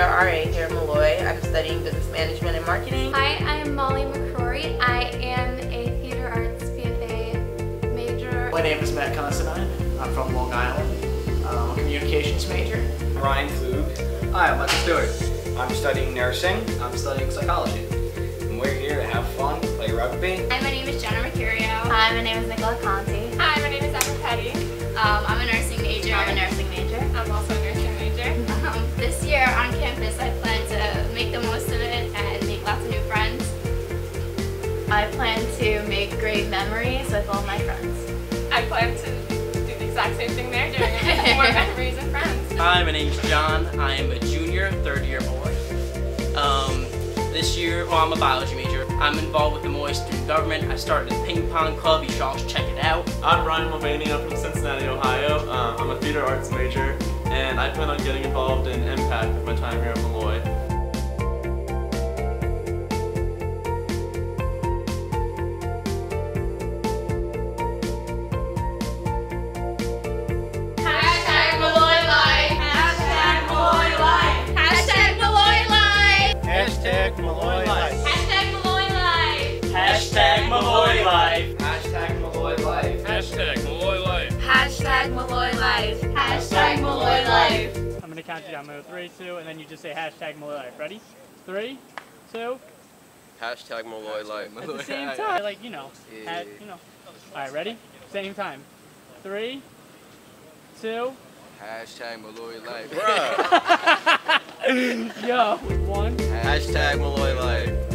PRRA here at Molloy. I'm studying business management and marketing. Hi, I'm Molly McCrory. I am a theater arts BFA major. My name is Matt Considine. I'm from Long Island. I'm a communications major. Ryan Flug. Hi, I'm Michael Stewart. I'm studying nursing. I'm studying psychology. And we're here to have fun, play rugby. Hi, my name is Jenna Mercurio. Hi, my name is Nicola Conti. I plan to make great memories with all my friends. I plan to do the exact same thing they're doing and make more memories and friends. Hi, my name's John. I am a junior, third year boy. Um, this year, well, I'm a biology major. I'm involved with the Moy Student Government. I started a ping pong club. You should all check it out. I'm Ryan Mulvaney. I'm from Cincinnati, Ohio. Uh, I'm a theater arts major, and I plan on getting involved in Impact with my time here at Molloy. Hashtag Molloy Life. Hashtag Molloy Life. Hashtag Molloy Life. I'm gonna count you down. I'm gonna three, two, and then you just say hashtag Molloy Life. Ready? Three, two. Hashtag Molloy Life. At the same time, like you know, at, you know. All right, ready? Same time. Three, two. Hashtag Molloy Life. Bro. Yo, one. Hashtag Molloy Life.